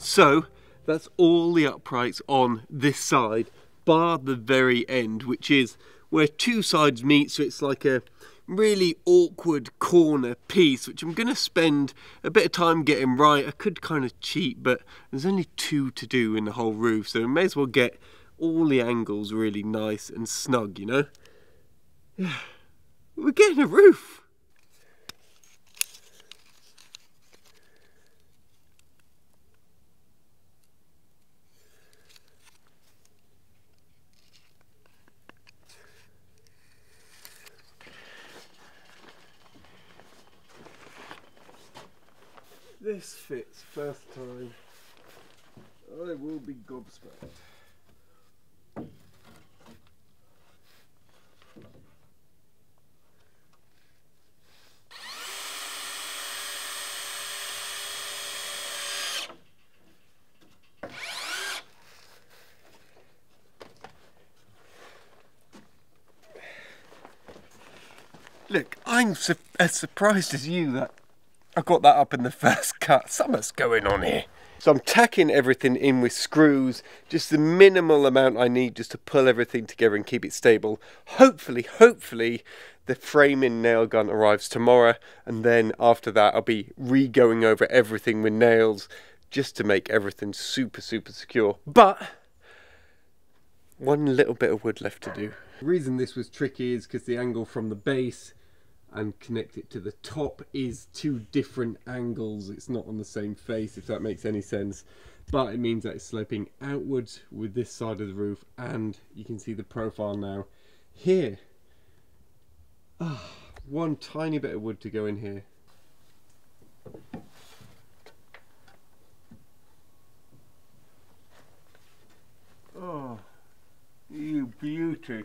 So that's all the uprights on this side, bar the very end, which is where two sides meet. So it's like a really awkward corner piece, which I'm going to spend a bit of time getting right. I could kind of cheat, but there's only two to do in the whole roof, so I may as well get all the angles really nice and snug, you know? Yeah. We're getting a roof. This fits first time, I will be gobsmacked. Look, I'm su as surprised as you that I got that up in the first cut. Something's going on here. So I'm tacking everything in with screws, just the minimal amount I need just to pull everything together and keep it stable. Hopefully, hopefully the framing nail gun arrives tomorrow and then after that I'll be re-going over everything with nails just to make everything super, super secure. But one little bit of wood left to do. The reason this was tricky is because the angle from the base and connect it to the top is two different angles. It's not on the same face, if that makes any sense. But it means that it's sloping outwards with this side of the roof and you can see the profile now. Here, oh, one tiny bit of wood to go in here. Oh, you beauty.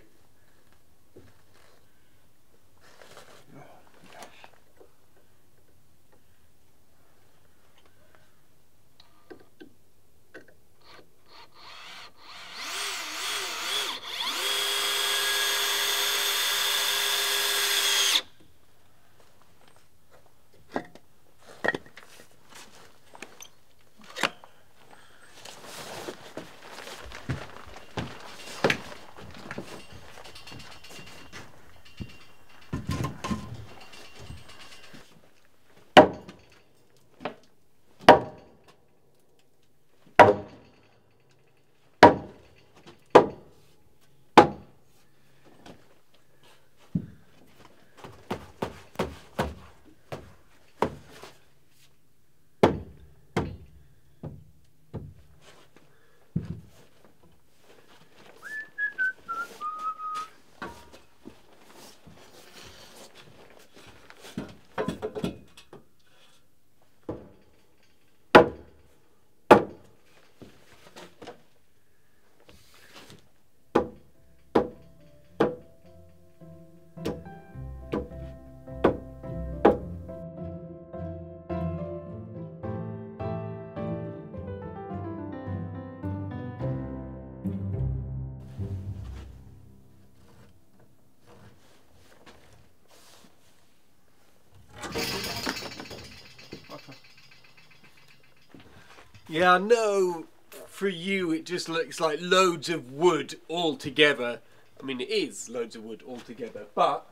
Yeah, I know for you it just looks like loads of wood all together. I mean, it is loads of wood all together, but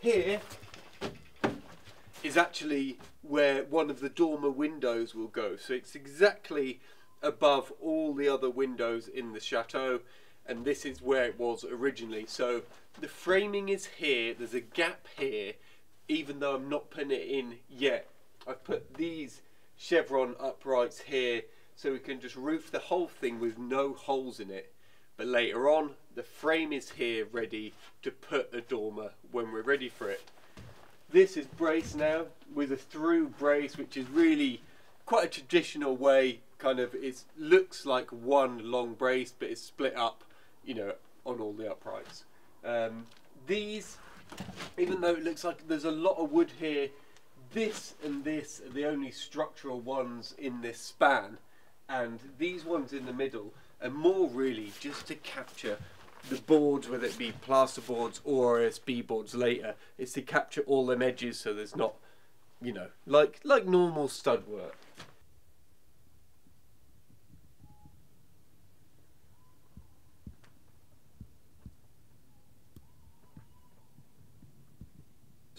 here is actually where one of the dormer windows will go. So it's exactly above all the other windows in the chateau and this is where it was originally. So the framing is here, there's a gap here, even though I'm not putting it in yet. I've put these chevron uprights here so we can just roof the whole thing with no holes in it. But later on, the frame is here ready to put a dormer when we're ready for it. This is brace now with a through brace, which is really quite a traditional way, kind of, it looks like one long brace, but it's split up, you know, on all the uprights. Um, these, even though it looks like there's a lot of wood here, this and this are the only structural ones in this span and these ones in the middle are more really just to capture the boards, whether it be plaster boards or OSB boards later, is to capture all them edges so there's not, you know, like like normal stud work.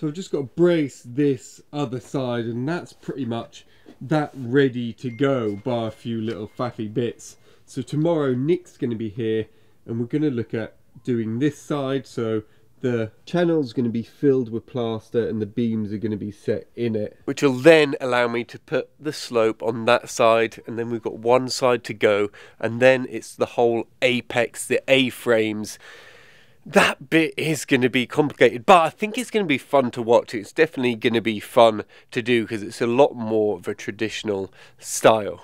So I've just got to brace this other side and that's pretty much that ready to go bar a few little faffy bits. So tomorrow Nick's going to be here and we're going to look at doing this side. So the channel's going to be filled with plaster and the beams are going to be set in it. Which will then allow me to put the slope on that side and then we've got one side to go and then it's the whole apex, the A-frames. That bit is going to be complicated, but I think it's going to be fun to watch. It's definitely going to be fun to do because it's a lot more of a traditional style.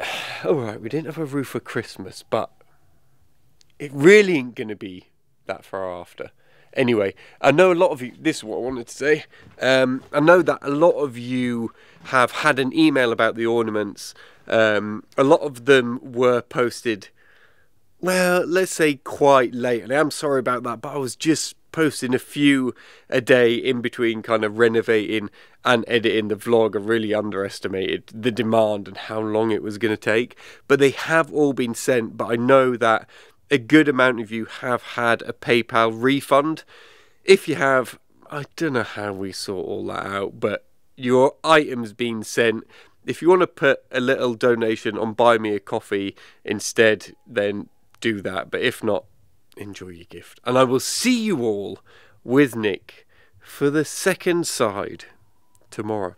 Alright, we didn't have a roof for Christmas, but it really ain't going to be that far after. Anyway, I know a lot of you, this is what I wanted to say. Um, I know that a lot of you have had an email about the ornaments. Um, a lot of them were posted, well, let's say quite late. And I'm sorry about that, but I was just posting a few a day in between kind of renovating and editing the vlog. I really underestimated the demand and how long it was going to take. But they have all been sent, but I know that a good amount of you have had a PayPal refund. If you have, I don't know how we sort all that out, but your items being sent. If you want to put a little donation on Buy Me a Coffee instead, then do that. But if not, enjoy your gift. And I will see you all with Nick for the second side tomorrow.